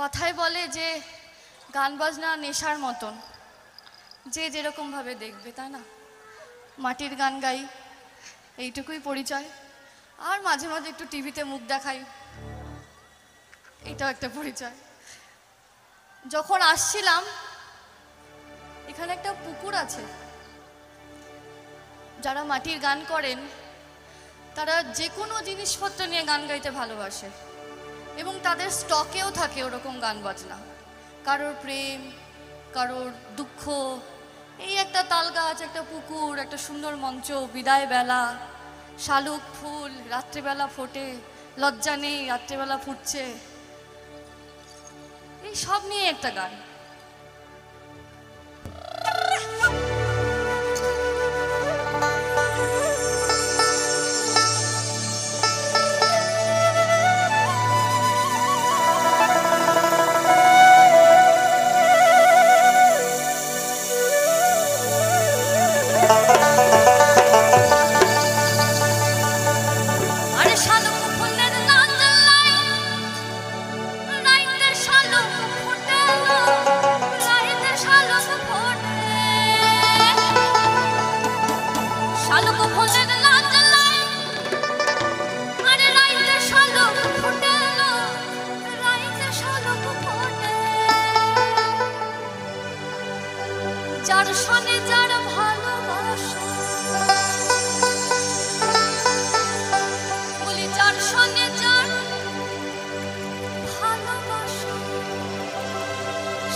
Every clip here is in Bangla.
কথায় বলে যে গান বাজনা নেশার মতন। যে যেরকমভাবে দেখবে, তাই না? মাটির গান গাই, এইটুকুই পরিচয়। আর মাঝে মাঝে একটু টিভিতে মুখ দেখাই, এটাও একটা পরিচয়। যখন আসছিলাম, এখানে একটা পুকুর আছে। যারা মাটির গান করেন, তারা যে কোনো জিনিসপত্র নিয়ে গান গাইতে ভালোবাসে। এবং তাদের স্টকেও থাকে ওরকম গান বাজনা। কারোর প্রেম, কারোর দুঃখ, এই একটা তাল গাছ, একটা পুকুর, একটা সুন্দর মঞ্চ, বিদায় বেলা, শালুক ফুল, রাত্রিবেলা ফোটে, লজ্জা নেই, রাত্রিবেলা ফুটছে। এই সব নিয়ে একটা গান।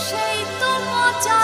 সেই তো মজা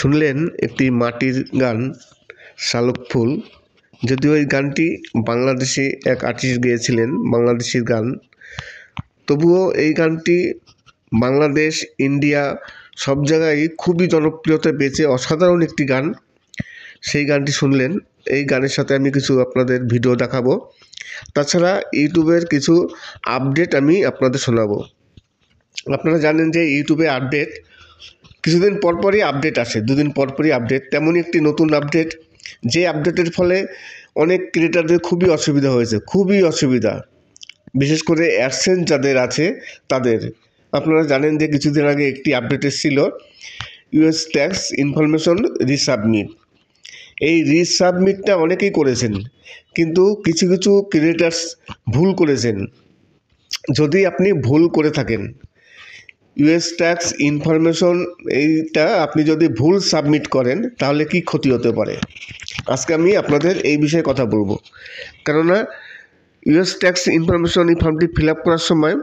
শুনলেন একটি মাটির গান, শালুক ফুল। যদিও এই গানটি বাংলাদেশে এক আর্টিস্ট গেয়েছিলেন, বাংলাদেশের গান। তবুও এই গানটি বাংলাদেশ, ইন্ডিয়া সব জায়গায় খুবই জনপ্রিয়তা পেয়েছে, অসাধারণ একটি গান। সেই গানটি শুনলেন, এই গানের সাথে আমি কিছু আপনাদের ভিডিও দেখাবো। তাছাড়া ইউটিউবের কিছু আপডেট আমি আপনাদের শোনাবো। আপনারা জানেন যে ইউটিউবে আপডেট কিছুদিন পরপরই আপডেট আসে, দুদিন পরপরই আপডেট তেমনই একটি নতুন আপডেট যে আপডেটের ফলে অনেক ক্রিয়েটারদের খুবই অসুবিধা হয়েছে, খুবই অসুবিধা। বিশেষ করে অ্যাডসেন্স যাদের আছে, তাদের। আপনারা জানেন যে কিছুদিন আগে একটি আপডেট এসেছিল ইউএস ট্যাক্স ইনফরমেশন রিসাবমিট এই রিসাবমিটটা অনেকেই করেছেন, কিন্তু কিছু কিছু ক্রিয়েটার্স ভুল করেছেন। যদি আপনি ভুল করে থাকেন ইউএস ট্যাক্স ইনফরমেশন এইটা আপনি যদি ভুল সাবমিট করেন, তাহলে কি ক্ষতি হতে পারে? আজকে আমি আপনাদের এই বিষয়ে কথা বলব। কেননা ইউএস ট্যাক্স ইনফরমেশন এই ফর্মটি ফিল আপ করার সময়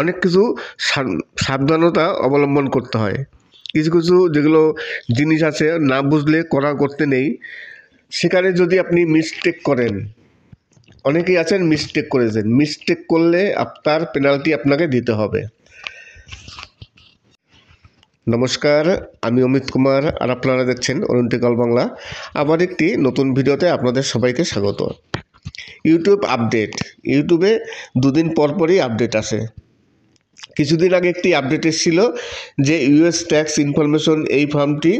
অনেক কিছু সাবধানতা অবলম্বন করতে হয়। কিছু কিছু যেগুলো জিনিস আছে না বুঝলে করা করতে নেই, সেখানে যদি আপনি মিস্টেক করেন, অনেকেই আছেন মিস্টেক করেছেন। মিস্টেক করলে আপনার পেনাল্টি আপনাকে দিতে হবে। নমস্কার, আমি অমিত কুমার আর আপনারা দেখছেন অরুণটিকাল বাংলা। আবার একটি নতুন ভিডিওতে আপনাদের সবাইকে স্বাগত। YouTube update. ইউটিউবে দুদিন পর পরই আপডেট আসে। কিছুদিন আগে একটি আপডেট এসেছিল যে ইউএস ট্যাক্স ইনফরমেশন এই ফর্মটি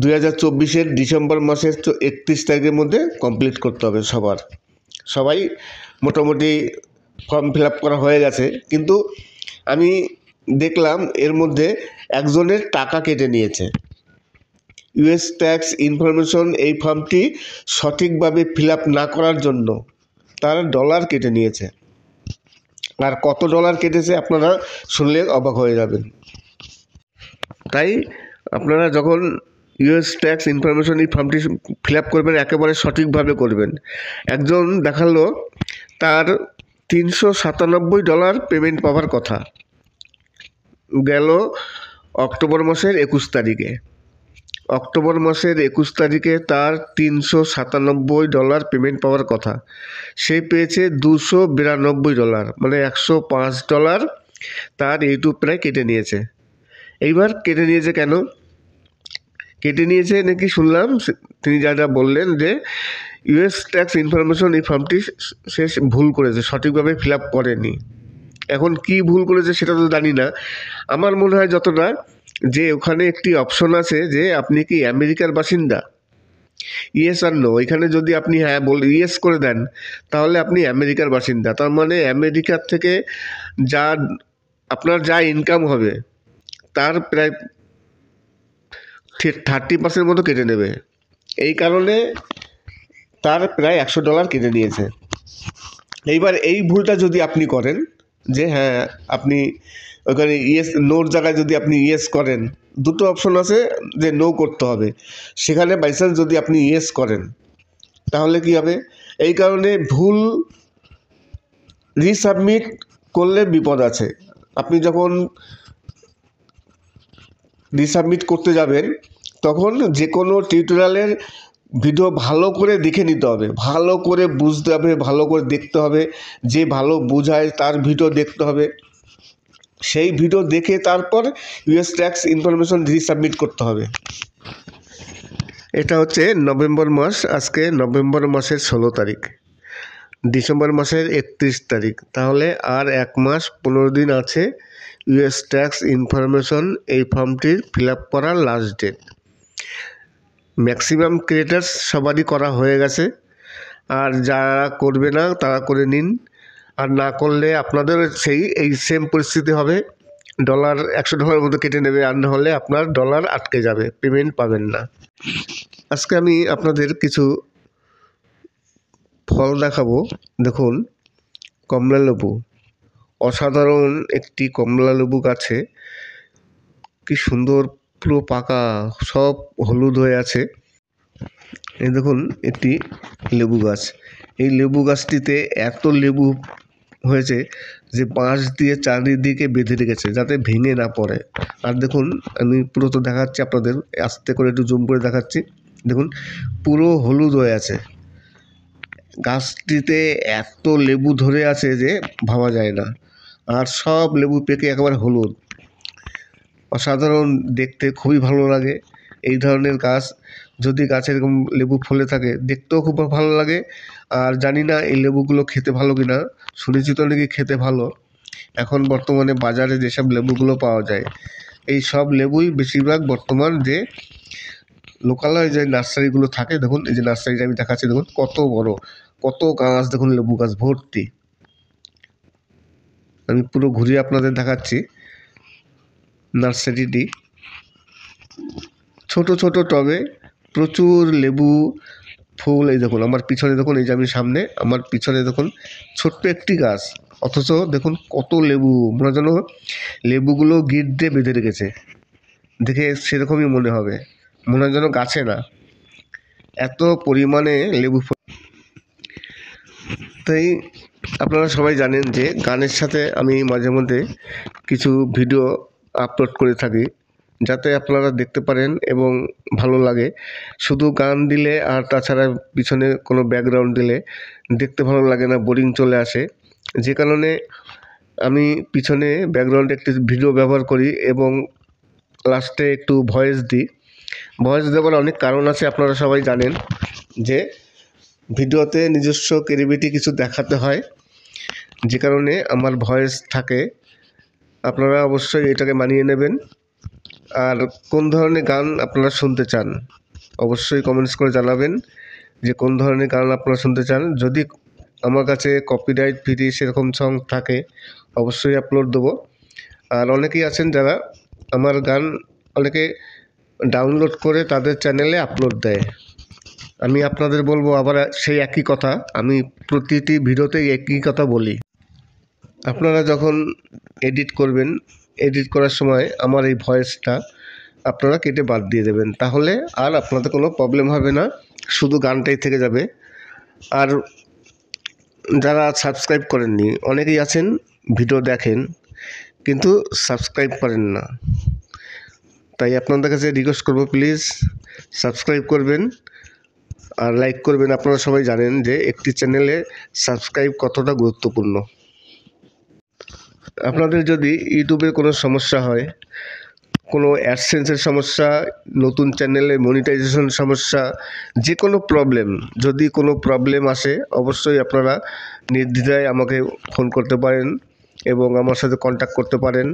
দুই হাজার চব্বিশের ডিসেম্বর মাসের একত্রিশ তারিখের মধ্যে কমপ্লিট করতে হবে সবার। সবাই মোটামুটি ফর্ম ফিল করা হয়ে গেছে। কিন্তু আমি দেখলাম এর মধ্যে একজনের টাকা কেটে নিয়েছে। ইউএস ট্যাক্স ইনফরমেশন এই ফর্মটি সঠিকভাবে ফিল না করার জন্য তার ডলার কেটে নিয়েছে। আর কত ডলার কেটেছে আপনারা শুনলে অবাক হয়ে যাবেন। তাই আপনারা যখন ইউএস ট্যাক্স ইনফরমেশন এই ফর্মটি ফিল করবেন, একেবারে সঠিকভাবে করবেন। একজন দেখাল তার তিনশো সাতানব্বই ডলার পেমেন্ট পাওয়ার কথা। গেল অক্টোবর মাসের একুশ তারিখে। অক্টোবর মাসের একুশ তারিখে তার তিনশো সাতানব্বই ডলার পেমেন্ট পাওয়ার কথা। সে পেয়েছে দুশো বিরানব্বই ডলার মানে একশো পাঁচ ডলার তার ইউটিউব প্রায় কেটে নিয়েছে। এইবার কেটে নিয়েছে কেন? কেটে নিয়েছে নাকি শুনলাম তিনি যা যা বললেন যে ইউএস ট্যাক্স ইনফরমেশন এই ফর্মটি সে ভুল করেছে, সঠিকভাবে ফিল আপ করেনি। এখন কি ভুল করেছে সেটা তো জানি না। আমার মনে হয় যতটা যে ওখানে একটি অপশন আছে যে আপনি কি আমেরিকার বাসিন্দা? ইয়েস আর নো এখানে যদি আপনি হ্যাঁ বল ইয়েস করে দেন, তাহলে আপনি আমেরিকার বাসিন্দা। তার মানে আমেরিকার থেকে যা আপনার যা ইনকাম হবে, তার প্রায় থার্টি পার্সেন্ট মতো কেটে নেবে। এই কারণে তার প্রায় একশো ডলার কেটে নিয়েছে এইবার এই ভুলটা যদি আপনি করেন, যে হ্যাঁ আপনি ওখানে ইয়েস, নোর জায়গায় যদি আপনি ইয়েস করেন, দুটো অপশন আছে যে নো করতে হবে। সেখানে বাইচান্স যদি আপনি ইয়েস করেন, তাহলে কি হবে? এই কারণে ভুল রিসাবমিট করলে বিপদ আছে। আপনি যখন রিসাবমিট করতে যাবেন, তখন যে কোনো টিউটোরিয়ালের ভিডিও ভালো করে দেখে নিতে হবে, ভালো করে বুঝতে হবে, ভালো করে দেখতে হবে, যে ভালো বোঝায় তার ভিডিও দেখতে হবে। সেই ভিডিও দেখে তারপর ইউএস ট্যাক্স ইনফরমেশন রিসাবমিট করতে হবে। এটা হচ্ছে নভেম্বর মাস, আজকে নভেম্বর মাসের ষোলো তারিখ। ডিসেম্বর মাসের একত্রিশ তারিখ। তাহলে আর এক মাস পনেরো দিন আছে ইউএস ট্যাক্স ইনফরমেশন এই ফর্মটির ফিল আপ করার লাস্ট ডেট ম্যাক্সিমাম ক্রিয়েটার্স সবারই করা হয়ে গেছে। আর যারা করবে না, তারা করে নিন। আর না করলে আপনাদের সেই, এই সেম পরিস্থিতি হবে। ডলার একশো ডলার মতো কেটে নেবে, আর না হলে আপনার ডলার আটকে যাবে। পেমেন্ট পাবেন না। আজকে আমি আপনাদের কিছু ফল দেখাবো। দেখুন কমলা লেবু অসাধারণ একটি কমলা লেবু গাছে। কি সুন্দর পুরো পাকা, সব হলুদ হয়ে আছে। এই দেখুন, একটি লেবু গাছ। এই লেবু গাছটিতে এত লেবু হয়েছে যে বাঁশ দিয়ে চারিদিকে বেঁধে রেখেছে, যাতে ভেঙে না পড়ে। আর দেখুন, আমি পুরো তো দেখাচ্ছি আপনাদের, আস্তে করে একটু জুম করে দেখাচ্ছি। দেখুন, পুরো হলুদ হয়ে আছে। গাছটিতে এত লেবু ধরে আছে যে ভাবা যায় না। আর সব লেবু পেকে একেবারে হলুদ। অসাধারণ দেখতে, খুবই ভালো লাগে। এই ধরনের গাছ, যদি গাছে এরকম লেবু ফলে থাকে, দেখতেও খুব ভালো লাগে। আর জানি না এই লেবুগুলো খেতে ভালো কি না শুনেছি তো নাকি খেতে ভালো। এখন বর্তমানে বাজারে যেসব লেবুগুলো পাওয়া যায়, এই সব লেবুই বেশিরভাগ বর্তমান যে লোকালয়ে যে নার্সারিগুলো থাকে, দেখুন, এই যে নার্সারিটা আমি দেখাচ্ছি, দেখুন, কত বড়, কত গাছ, দেখুন, লেবু গাছ ভর্তি। আমি পুরো ঘুরিয়ে আপনাদের দেখাচ্ছি। নার্সারিটি ছোট ছোট টবে প্রচুর লেবু, ফুল, এই দেখুন, আমার পিছনে দেখুন, এই যে আমি সামনে, আমার পিছনে দেখুন, ছোট্ট একটি গাছ। অথচ দেখুন কত লেবু, মনে যেন লেবুগুলো গিট দিয়ে বেঁধে রেখেছে। দেখে সেরকমই মনে হবে। মনে যেন গাছে না। এত পরিমাণে লেবু ফুল। তাই আপনারা সবাই জানেন যে গানের সাথে আমি মাঝে মধ্যে কিছু ভিডিও আপলোড করে থাকি, যাতে আপনারা দেখতে পারেন এবং ভালো লাগে। শুধু গান দিলে আর তাছাড়া পিছনে কোনো ব্যাকগ্রাউন্ড দিলে দেখতে ভালো লাগে না বোরিং চলে আসে। যে কারণে আমি পিছনে ব্যাকগ্রাউন্ডে একটি ভিডিও ব্যবহার করি এবং লাস্টে একটু ভয়েস দিই। ভয়েস দেওয়ার অনেক কারণ আছে, আপনারা সবাই জানেন যে ভিডিওতে নিজস্ব ক্রিয়েটিভিটি কিছু দেখাতে হয়। যে কারণে আমার ভয়েস থাকে। আপনারা অবশ্যই এটাকে মানিয়ে নেবেন। আর কোন ধরনের গান আপনারা শুনতে চান, অবশ্যই কমেন্টস করে জানাবেন যে কোন ধরনের গান আপনারা শুনতে চান। যদি আমার কাছে কপিরাইট ফ্রি সেরকম সং থাকে, অবশ্যই আপলোড দেবো। আর অনেকেই আছেন যারা আমার গান অনেকে ডাউনলোড করে তাদের চ্যানেলে আপলোড দেয়। আমি আপনাদের বলব আবার সেই একই কথা, আমি প্রতিটি ভিডিওতেই একই কথা বলি। আপনারা যখন এডিট করবেন এডিট করার সময় আমার এই ভয়েসটা আপনারা কেটে বাদ দিয়ে দেবেন। তাহলে আর আপনাদের কোনো প্রবলেম হবে না, শুধু গানটাই থেকে যাবে। আর যারা সাবস্ক্রাইব করেননি, অনেকেই আছেন ভিডিও দেখেন, কিন্তু সাবস্ক্রাইব করেন না। তাই আপনাদের কাছে রিকোয়েস্ট করব প্লিজ সাবস্ক্রাইব করবেন আর লাইক করবেন। আপনারা সবাই জানেন যে একটি চ্যানেলে সাবস্ক্রাইব কতটা গুরুত্বপূর্ণ। আপনাদের যদি ইউটিউবে কোনো সমস্যা হয়, কোনো অ্যাডসেন্সের সমস্যা, নতুন চ্যানেলে মনিটাইজেশন সমস্যা যে কোনো প্রবলেম যদি কোনো প্রবলেম আসে, অবশ্যই আপনারা নির্দ্বিধায় আমাকে ফোন করতে পারেন এবং আমার সাথে কন্ট্যাক্ট করতে পারেন।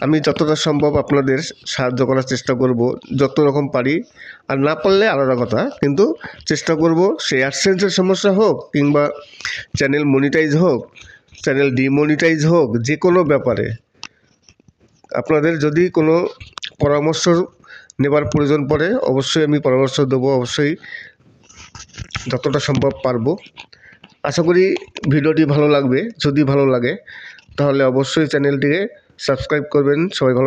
আমি যতটা সম্ভব আপনাদের সাহায্য করার চেষ্টা করব, যত রকম পারি। আর না পারলে আলাদা কথা, কিন্তু চেষ্টা করব, সেই অ্যাডসেন্সের সমস্যা হোক কিংবা চ্যানেল মনিটাইজ হোক চ্যানেল ডিমনিটাইজ হোক যে কোনো ব্যাপারে। আপনাদের যদি কোনো পরামর্শ নেবার প্রয়োজন পড়ে, অবশ্যই আমি পরামর্শ দেবো, অবশ্যই যতটা সম্ভব পারব। আশা করি ভিডিওটি ভালো লাগবে। যদি ভালো লাগে, তাহলে অবশ্যই চ্যানেলটিকে সাবস্ক্রাইব করবেন। সবাই ভালো